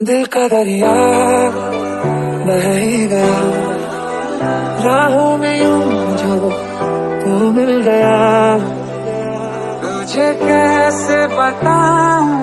दिल का दरिया बह ही गया राहों में यूँ मुझो तू तो मिल गया। तुझे कैसे बताऊँ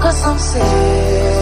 cause I'm safe.